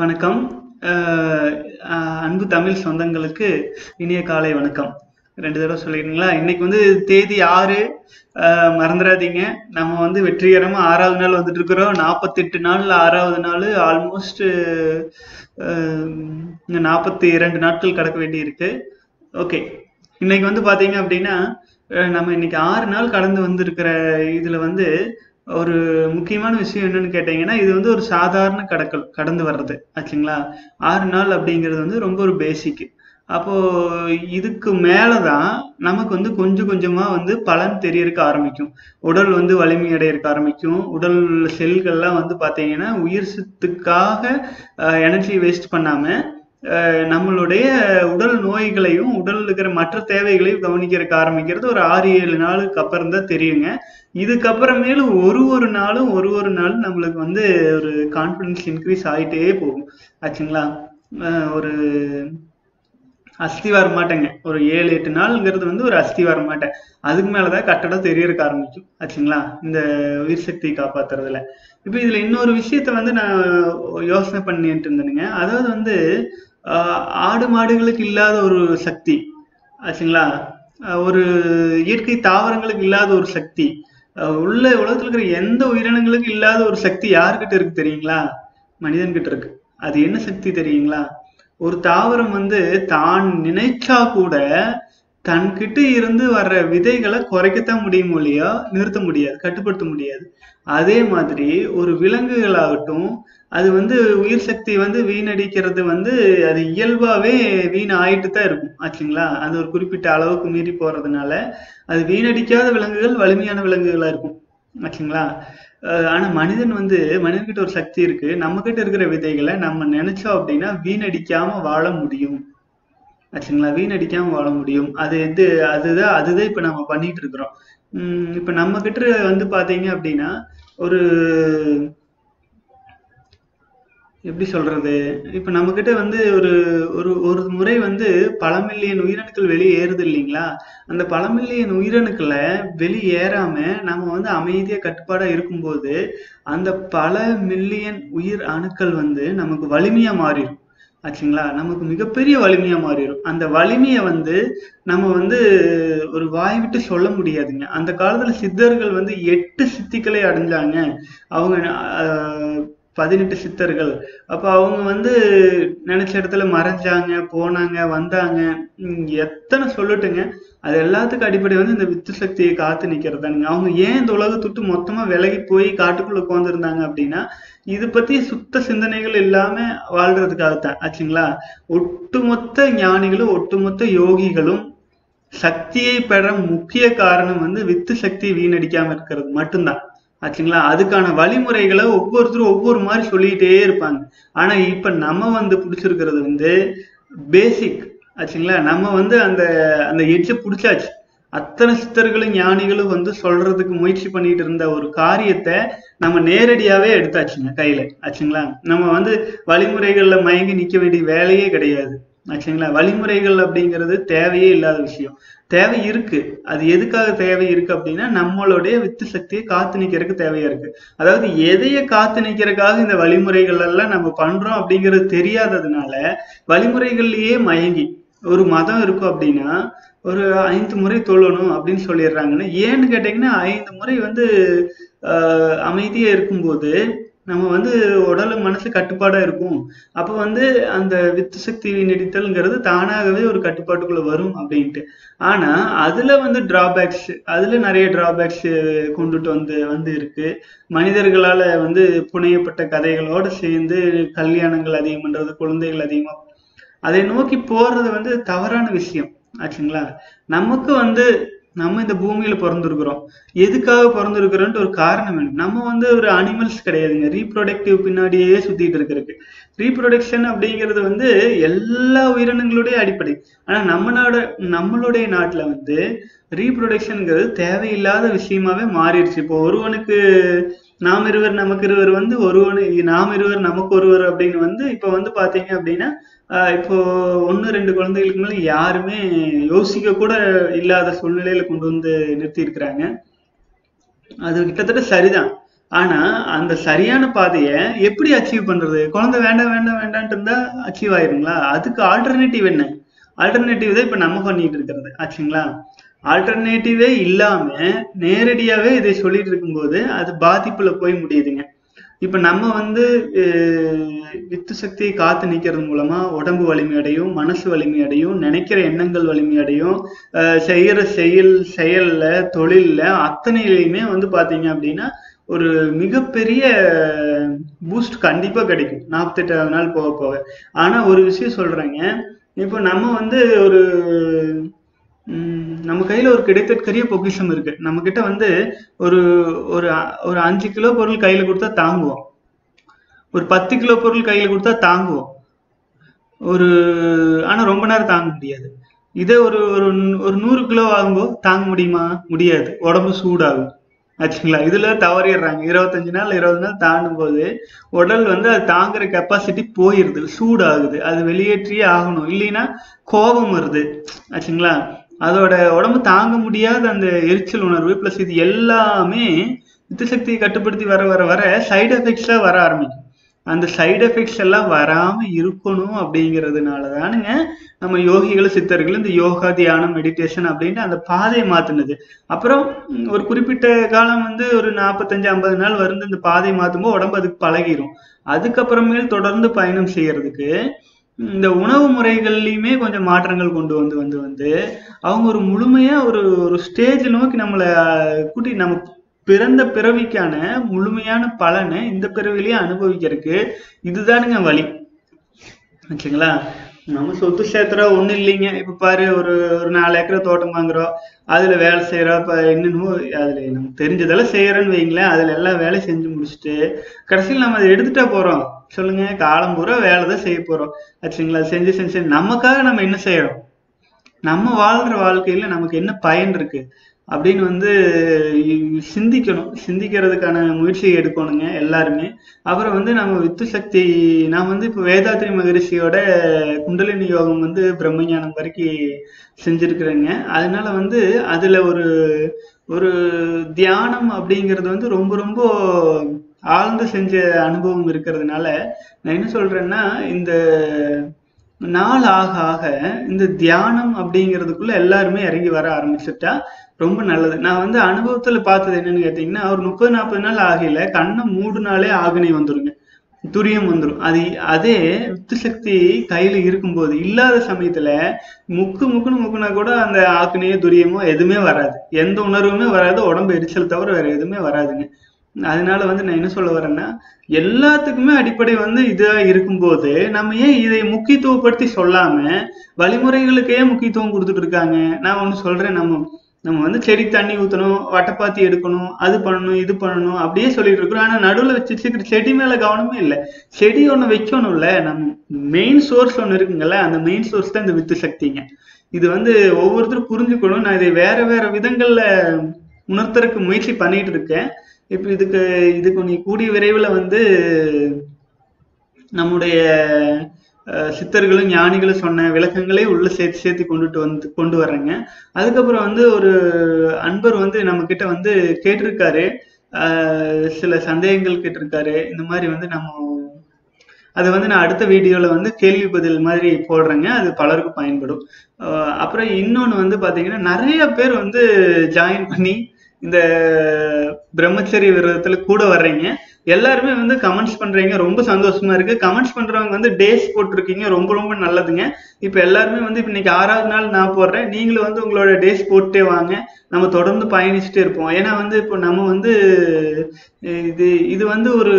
வணக்கம். அன்பு தமிழ் சொந்தங்களுக்கு இனிய காலை வணக்கம். ரெண்டு தடவை சொல்லிருக்கீங்களா இன்னைக்கு வந்து தேதி ஆறு. மறந்துடாதீங்க. நம்ம வந்து வெற்றிகரமா ஆறாவது நாள் வந்துட்டு இருக்கிறோம். நாற்பத்தெட்டு நாள் ஆறாவது நாள் ஆல்மோஸ்ட் நாற்பத்தி இரண்டு நாட்கள் கடக்க வேண்டி இருக்கு ஓகே. இன்னைக்கு வந்து பாத்தீங்க அப்படின்னா நம்ம இன்னைக்கு ஆறு நாள் கடந்து வந்திருக்கிற இதுல வந்து ஒரு முக்கியமான விஷயம் என்னன்னு கேட்டீங்கன்னா இது வந்து ஒரு சாதாரண கடக்கல் கடந்து வர்றது ஆச்சுங்களா? ஆறு நாள் அப்படிங்கிறது வந்து ரொம்ப ஒரு பேசிக் அப்போ இதுக்கு மேலதான் நமக்கு வந்து கொஞ்சம் கொஞ்சமா வந்து பலன் தெரியறக்க ஆரம்பிக்கும். உடல் வந்து வலிமை அடையறதுக்கு ஆரம்பிக்கும். உடல் செல்கள்லாம் வந்து பாத்தீங்கன்னா உயிர் சத்துக்காக எனர்ஜி வேஸ்ட் பண்ணாம நம்மளுடைய உடல் நோய்களையும் உடல் இருக்கிற மற்ற தேவைகளையும் கவனிக்கிறதுக்கு ஆரம்பிக்கிறது ஒரு ஆறு ஏழு நாளுக்கு அப்புறம் தான் தெரியுங்க. இதுக்கப்புறமேலும் ஒரு ஒரு நாளும் ஒரு ஒரு நாளும் நம்மளுக்கு வந்து ஒரு கான்ஃபிடன்ஸ் இன்க்ரீஸ் ஆகிட்டே போகும். ஆச்சுங்களா? ஒரு அஸ்தி வர மாட்டேங்க ஒரு ஏழு எட்டு நாள்ங்கிறது வந்து ஒரு அஸ்தி வர மாட்டேன் அதுக்கு மேலதான் கட்டடம் தெரியறதுக்கு ஆரம்பிக்கும். ஆச்சுங்களா? இந்த உயிர் சக்தியை காப்பாத்துறதுல. இப்ப இதுல இன்னொரு விஷயத்த வந்து நான் யோசனை பண்ணிட்டு இருந்தேனுங்க. அதாவது வந்து ஆடு மாடுகளுக்கு இல்லாத ஒரு சக்தி. ஆச்சுங்களா? ஒரு இயற்கை தாவரங்களுக்கு இல்லாத ஒரு சக்தி. உள்ள உலகத்துல இருக்கிற எந்த உயிரினங்களுக்கு இல்லாத ஒரு சக்தி யாருக்கிட்ட இருக்கு தெரியுங்களா? மனிதன்கிட்ட இருக்கு. அது என்ன சக்தி தெரியுங்களா? ஒரு தாவரம் வந்து தான் நினைச்சா கூட தன்கிட்ட இருந்து வர்ற விதைகளை குறைக்கத்தான் முடியும் ஒழியா நிறுத்த முடியாது கட்டுப்படுத்த முடியாது. அதே மாதிரி ஒரு விலங்குகளாகட்டும் அது வந்து உயிர் சக்தி வந்து வீணடிக்கிறது வந்து அது இயல்பாகவே வீண் ஆயிட்டு தான் இருக்கும் ஆச்சுங்களா? அது ஒரு குறிப்பிட்ட அளவுக்கு மீறி போறதுனால அது வீணடிக்காத விலங்குகள் வலிமையான விலங்குகளாக இருக்கும் ஆச்சுங்களா? ஆனால் மனிதன் வந்து மனிதன்கிட்ட ஒரு சக்தி இருக்கு. நம்மக்கிட்ட இருக்கிற விதைகளை நம்ம நினைச்சோம் அப்படின்னா வீணடிக்காமல் வாழ முடியும். ஆச்சுங்களா? வீணடிக்காம வாழ முடியும். அது இது அதுதான் அதுதான் இப்ப நம்ம பண்ணிட்டு இருக்கிறோம் இப்போ இப்ப நம்ம கிட்ட வந்து பாத்தீங்க அப்படின்னா ஒரு எப்படி சொல்றது? இப்ப நம்ம கிட்ட வந்து ஒரு ஒரு ஒரு முறை வந்து பல மில்லியன் உயிரணுக்கள் வெளியேறுது இல்லைங்களா? அந்த பல மில்லியன் உயிரணுக்களை வெளியேறாம நம்ம வந்து அமைதியா கட்டுப்பாடா இருக்கும்போது அந்த பல மில்லியன் உயிர் அணுக்கள் வந்து நமக்கு வலிமையா மாறிடும். ஆச்சுங்களா? நமக்கு மிகப்பெரிய வலிமையா மாறிடும். அந்த வலிமையை வந்து நம்ம வந்து ஒரு வாய் விட்டு சொல்ல முடியாதுங்க. அந்த காலத்துல சித்தர்கள் வந்து எட்டு சித்திகளை அடைஞ்சாங்க. அவங்க பதினெட்டு சித்தர்கள். அப்ப அவங்க வந்து நினைச்ச இடத்துல மறைஞ்சாங்க போனாங்க வந்தாங்க. எத்தனை சொல்லட்டுங்க. அது எல்லாத்துக்கும் அடிப்படை வந்து இந்த வித்து சக்தியை காத்து நிக்கிறதானுங்க அவங்க ஏன் இந்த உலகத்துட்டு மொத்தமா விலகி போய் காட்டுக்குள்ள உட்காந்துருந்தாங்க அப்படின்னா இது பத்தி சுத்த சிந்தனைகள் இல்லாம வாழ்றதுக்காகத்தான் ஆச்சுங்களா? ஒட்டுமொத்த ஞானிகளும் ஒட்டுமொத்த யோகிகளும் சக்தியை பெற முக்கிய காரணம் வந்து வித்து சக்தி வீணடிக்காம இருக்கிறது மட்டும்தான். ஆச்சுங்களா? அதுக்கான வழிமுறைகளை ஒவ்வொருத்தரும் ஒவ்வொரு மாதிரி சொல்லிக்கிட்டே இருப்பாங்க. ஆனா இப்ப நம்ம வந்து பிடிச்சிருக்கிறது வந்து பேசிக் ஆச்சுங்களா? நம்ம வந்து அந்த அந்த எட்ஜை பிடிச்சாச்சு. அத்தனை சித்தர்களும் ஞானிகளும் வந்து சொல்றதுக்கு முயற்சி பண்ணிட்டு இருந்த ஒரு காரியத்தை நம்ம நேரடியாவே எடுத்தாச்சுங்க கையில. ஆச்சுங்களா? நம்ம வந்து வழிமுறைகள்ல மயங்கி நிக்க வேண்டிய வேலையே கிடையாது. ஆச்சுங்களா? வழிமுறைகள் அப்படிங்கிறது தேவையே இல்லாத விஷயம். தேவை இருக்கு. அது எதுக்காக தேவை இருக்கு அப்படின்னா நம்மளுடைய வித்து சக்தியை காத்து நிக்கிறதுக்கு தேவையா இருக்கு. அதாவது எதைய காத்து நிக்கிறதுக்காக இந்த வழிமுறைகள் எல்லாம் நம்ம பண்றோம் அப்படிங்கிறது தெரியாததுனால வழிமுறைகள்லயே மயங்கி ஒரு மதம் இருக்கும் அப்படின்னா ஒரு ஐந்து முறை தொழணும் அப்படின்னு சொல்லிடுறாங்கன்னு. ஏன்னு கேட்டீங்கன்னா ஐந்து முறை வந்து ஆஹ் அமைதியா இருக்கும்போது நம்ம வந்து உடல் மனசு கட்டுப்பாடா இருக்கும். அப்ப வந்து அந்த வித்து சக்தி நீடித்தல்ங்கிறது தானாகவே ஒரு கட்டுப்பாட்டுக்குள்ள வரும் அப்படின்ட்டு. ஆனா அதுல வந்து டிராபேக்ஸ் அதுல நிறைய டிராபேக்ஸ் கொண்டுட்டு வந்து வந்து இருக்கு. மனிதர்களால வந்து புனையப்பட்ட கதைகளோட சேர்ந்து கல்யாணங்கள் அதிகம் பண்றது குழந்தைகள் அதிகமா அதை நோக்கி போறது வந்து தவறான விஷயம். ஆச்சுங்களா? நமக்கு வந்து நம்ம இந்த பூமியில பிறந்திருக்கிறோம். எதுக்காக பிறந்திருக்கிறோன்ட்டு ஒரு காரணம் வேணும். நம்ம வந்து ஒரு அனிமல்ஸ் கிடையாதுங்க. ரீப்ரொடக்டிவ் பின்னாடியே சுத்திட்டு இருக்கிறதுக்கு. ரீப்ரொடக்ஷன் அப்படிங்கிறது வந்து எல்லா உயிரினங்களுடைய அடிப்படை. ஆனா நம்ம நாடு நம்மளுடைய நாட்டுல வந்து ரீப்ரொடக்ஷன்ங்கிறது தேவையில்லாத விஷயமாவே மாறிடுச்சு. இப்போ ஒருவனுக்கு நாம் இருவர் நமக்கு இருவர் வந்து ஒருவனு நாம் இருவர் நமக்கு ஒருவர் அப்படின்னு வந்து இப்ப வந்து பாத்தீங்க அப்படின்னா இப்போ ஒன்று ரெண்டு குழந்தைகளுக்கு மேலே யாருமே யோசிக்க கூட இல்லாத சூழ்நிலையில கொண்டு வந்து நிறுத்தி இருக்கிறாங்க அது கிட்டத்தட்ட சரிதான். ஆனா அந்த சரியான பாதையை எப்படி அச்சீவ் பண்றது? குழந்தை வேண்டாம் வேண்டாம் வேண்டான்ட்டு இருந்தா அச்சீவ் ஆயிருங்களா? அதுக்கு ஆல்டர்னேட்டிவ் என்ன? ஆல்டர்னேட்டிவ் தான் இப்ப நம்ம பண்ணிட்டு இருக்கிறது. ஆச்சுங்களா? ஆல்டர்னேட்டிவே இல்லாம நேரடியாவே இதை சொல்லிட்டு இருக்கும்போது அது பாதிப்புல போய் முடியுதுங்க. இப்ப நம்ம வந்து வித்து சக்தியை காத்து நிக்கிறது மூலமா உடம்பு வலிமை அடையும் மனசு வலிமையடையும் நினைக்கிற எண்ணங்கள் வலிமையடையும் செய்யற செயல் செயல்ல தொழில்ல அத்தனையிலையுமே வந்து பாத்தீங்க அப்படின்னா ஒரு மிகப்பெரிய பூஸ்ட் கண்டிப்பா கிடைக்கும். நாற்பத்தெட்டாவது நாள் போக போக. ஆனா ஒரு விஷயம் சொல்றேங்க. இப்போ நம்ம வந்து ஒரு நம்ம கையில ஒரு கிடைத்தற்கரிய பொக்கிஷம் இருக்கு. நம்ம கிட்ட வந்து ஒரு ஒரு அ- ஒரு அஞ்சு கிலோ பொருள் கையில கொடுத்தா தாங்குவோம். ஒரு பத்து கிலோ பொருள் கையில கொடுத்தா தாங்குவோம். ஒரு ஆனா ரொம்ப நேரம் தாங்க முடியாது. இதே ஒரு ஒரு ஒரு நூறு கிலோ ஆகும்போது தாங்க முடியுமா? முடியாது. உடம்பு சூடாகும். ஆச்சுங்களா? இதுல தவறிடுறாங்க. இருபத்தஞ்சு நாள் இருபது நாள் தாண்டும் போது உடல் வந்து அது தாங்குற கெப்பாசிட்டி போயிருது. சூடாகுது. அது வெளியேற்றியே ஆகணும். இல்லைன்னா கோபம் வருது. ஆச்சுங்களா? அதோட உடம்பு தாங்க முடியாத அந்த எரிச்சல் உணர்வு பிளஸ் இது எல்லாமே சக்தியை கட்டுப்படுத்தி வர வர வர சைடு எஃபெக்ட்ஸா வர ஆரம்பிக்கும். அந்த சைடு எஃபெக்ட்ஸ் எல்லாம் வராம இருக்கணும் அப்படிங்கிறதுனால தானுங்க நம்ம யோகிகள் சித்தர்கள் இந்த யோகா தியானம் மெடிடேஷன் அப்படின்ட்டு அந்த பாதையை மாற்றினது அப்புறம் ஒரு குறிப்பிட்ட காலம் வந்து ஒரு நாற்பத்தஞ்சு ஐம்பது நாள் வந்து இந்த பாதையை மாற்றும்போது உடம்பு அதுக்கு பழகிரும். அதுக்கப்புறமேல் தொடர்ந்து பயணம் செய்யறதுக்கு இந்த உணவு முறைகள்லையுமே கொஞ்சம் மாற்றங்கள் கொண்டு வந்து வந்து வந்து அவங்க ஒரு முழுமையா ஒரு ஒரு ஸ்டேஜ் நோக்கி நம்மளை கூட்டி நம்ம பிறந்த பிறவிக்கான முழுமையான பலனை இந்த பிறவிலேயே அனுபவிக்கிறதுக்கு இதுதானுங்க வழி. ஓகேங்களா? நம்ம சொத்து சேர்த்துறோம் ஒண்ணும் இல்லைங்க. இப்போ பாரு ஒரு ஒரு நாலு ஏக்கர் தோட்டம் வாங்குறோம். அதுல வேலை செய்யறோம் இப்போ என்னென்னமோ அதுல நமக்கு தெரிஞ்சதெல்லாம் செய்யறோன்னு வைங்களேன். அதுல எல்லாம் வேலையும் செஞ்சு முடிச்சுட்டு கடைசியில் நம்ம அதை எடுத்துட்டா போறோம். சொல்லுங்க காலம் பூரா வேலை தான் செய்ய போறோம். ஆச்சுங்களா? செஞ்சு செஞ்சு நமக்காக நம்ம என்ன செய்யறோம் நம்ம வாழ்ற வாழ்க்கையில நமக்கு என்ன பயன் இருக்கு? அப்படின்னு வந்து சிந்திக்கணும். சிந்திக்கிறதுக்கான முயற்சியை எடுக்கணுங்க எல்லாருமே. அப்புறம் வந்து நம்ம வித்து சக்தி நான் வந்து இப்போ வேதாத்ரி மகரிஷியோட குண்டலினி யோகம் வந்து பிரம்மஞானம் வரைக்கும் செஞ்சிருக்கிறேங்க. அதனால வந்து அதுல ஒரு ஒரு தியானம் அப்படிங்கிறது வந்து ரொம்ப ரொம்ப ஆழ்ந்து செஞ்ச அனுபவம் இருக்கிறதுனால நான் என்ன சொல்றேன்னா இந்த நாள் ஆக ஆக இந்த தியானம் அப்படிங்கிறதுக்குள்ள எல்லாருமே இறங்கி வர ஆரம்பிச்சுட்டா ரொம்ப நல்லது. நான் வந்து அனுபவத்துல பார்த்தது என்னன்னு கேட்டீங்கன்னா ஒரு முப்பது நாற்பது நாள் ஆகையில கண்ணை மூடுனாலே ஆகினை வந்துருங்க. துரியம் வந்துடும் அது அதே வித்து சக்தி கையில இருக்கும்போது இல்லாத சமயத்துல முக்கு முக்குன்னு முக்குனா கூட அந்த ஆக்கினையோ துரியமோ எதுவுமே வராது. எந்த உணர்வுமே வராது. உடம்பு எரிச்சல் தவிர வேற எதுவுமே வராதுங்க. அதனால வந்து நான் என்ன சொல்ல வரேன்னா எல்லாத்துக்குமே அடிப்படை வந்து இதா இருக்கும்போது நம்ம ஏன் இதை முக்கியத்துவப்படுத்தி சொல்லாம வழிமுறைகளுக்கே முக்கியத்துவம் கொடுத்துட்டு இருக்காங்க? நான் ஒன்று சொல்றேன் நம்ம நம்ம வந்து செடி தண்ணி ஊற்றணும் வட்டப்பாத்தி எடுக்கணும் அது பண்ணணும் இது பண்ணணும் அப்படியே சொல்லிட்டு இருக்கிறோம். ஆனால் நடுவில் வச்சு வச்சுக்கிற செடி மேலே கவனமே இல்லை. செடி ஒன்று வைக்கணும்ல நம்ம மெயின் சோர்ஸ் ஒன்று இருக்குங்கல்ல அந்த மெயின் சோர்ஸ் தான் இந்த வித்து சக்திங்க. இது வந்து ஒவ்வொருத்தரும் புரிஞ்சுக்கணும். நான் இதை வேற வேற விதங்களில் உணர்த்தறதுக்கு முயற்சி பண்ணிட்டு இருக்கேன். இப்போ இதுக்கு இதுக்கு நீ கூடிய விரைவில் வந்து நம்முடைய சித்தர்களும் ஞானிகளும் சொன்ன விளக்கங்களே உள்ள சேர்த்து சேர்த்து கொண்டுட்டு வந்து கொண்டு வர்றேங்க. அதுக்கப்புறம் வந்து ஒரு அன்பர் வந்து நம்ம கிட்ட வந்து கேட்டிருக்காரு. சில சந்தேகங்கள் கேட்டிருக்காரு. இந்த மாதிரி வந்து நம்ம அது வந்து நான் அடுத்த வீடியோவில் வந்து கேள்வி பதில் மாதிரி போடுறேங்க. அது பலருக்கும் பயன்படும். அப்புறம் இன்னொன்று வந்து பார்த்தீங்கன்னா நிறைய பேர் வந்து ஜாயின் பண்ணி இந்த பிரம்மச்சரிய விரதத்துல கூட வர்றீங்க. எல்லாருமே வந்து கமெண்ட்ஸ் பண்றீங்க. ரொம்ப சந்தோஷமா இருக்கு. கமெண்ட்ஸ் பண்றவங்க வந்து டேஸ் போட்டிருக்கீங்க. ரொம்ப ரொம்ப நல்லதுங்க. இப்ப எல்லாருமே வந்து இப்ப இன்னைக்கு ஆறாவது நாள் நான் போடுறேன். நீங்களும் வந்து உங்களோட டேஸ் போட்டுட்டே வாங்க. நம்ம தொடர்ந்து பயணிச்சுட்டே இருப்போம். ஏன்னா வந்து இப்போ நம்ம வந்து இது இது வந்து ஒரு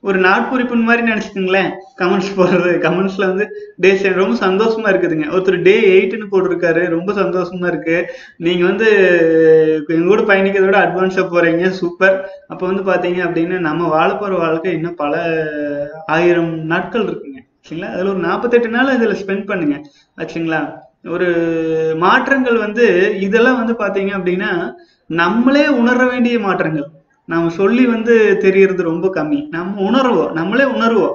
ஒரு நாட்குறிப்பின் மாதிரி நினைச்சுக்கோங்களேன். கமெண்ட்ஸ் போடுறது கமெண்ட்ஸ்ல வந்து டே ரொம்ப சந்தோஷமா இருக்குதுங்க. ஒருத்தர் டே எயிட்னு போட்டிருக்காரு ரொம்ப சந்தோஷமா இருக்கு. நீங்க வந்து எங்க கூட பயணிக்கிறத விட அட்வான்ஸா போறீங்க சூப்பர் அப்ப வந்து பாத்தீங்க அப்படின்னா நம்ம வாழ போற வாழ்க்கை இன்னும் பல ஆயிரம் நாட்கள் இருக்குங்க. சரிங்களா? அதுல ஒரு நாற்பத்தெட்டு நாள் இதுல ஸ்பெண்ட் பண்ணுங்க. ஆச்சுங்களா? ஒரு மாற்றங்கள் வந்து இதெல்லாம் வந்து பாத்தீங்க அப்படின்னா நம்மளே உணர வேண்டிய மாற்றங்கள். நாம சொல்லி வந்து தெரியறது ரொம்ப கம்மி. நம்ம உணர்வோம். நம்மளே உணர்வோம்.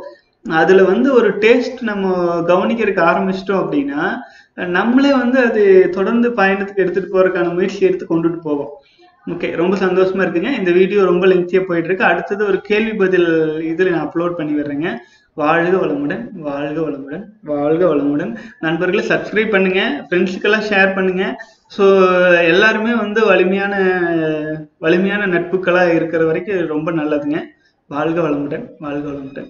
அதுல வந்து ஒரு டேஸ்ட் நம்ம கவனிக்கிறதுக்கு ஆரம்பிச்சிட்டோம் அப்படின்னா நம்மளே வந்து அது தொடர்ந்து பயணத்துக்கு எடுத்துட்டு போறதுக்கான முயற்சி எடுத்து கொண்டுட்டு போவோம். ஓகே ரொம்ப சந்தோஷமா இருக்குங்க. இந்த வீடியோ ரொம்ப லென்த்தியா போயிட்டு இருக்கு. அடுத்தது ஒரு கேள்வி பதில் இதுல நான் அப்லோட் பண்ணி விடுறேங்க. வாழ்க வளமுடன் வாழ்க வளமுடன் வாழ்க வளமுடன். நண்பர்களை சப்ஸ்கிரைப் பண்ணுங்க ஃப்ரெண்ட்ஸுக்கெல்லாம் ஷேர் பண்ணுங்க. ஸோ எல்லாருமே வந்து வலிமையான வலிமையான நட்புக்களாக இருக்கிற வரைக்கும் ரொம்ப நல்லதுங்க. வாழ்க வளமுடன் வாழ்க வளமுடன்.